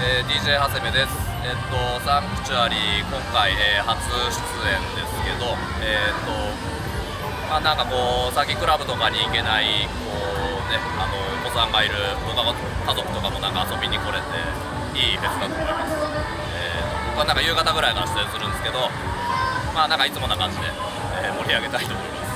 えー、DJ 長谷部です。えっとサンクチュアリー今回、えー、初出演ですけど、えっとまあなんかこう先クラブとかに行けないこうねあのお子さんがいるご家族とかもなんか遊びに来れていいフェスだと思います。えー、僕はなんか夕方ぐらいから出演するんですけど、まあなんかいつもな感じで、えー、盛り上げたいと思います。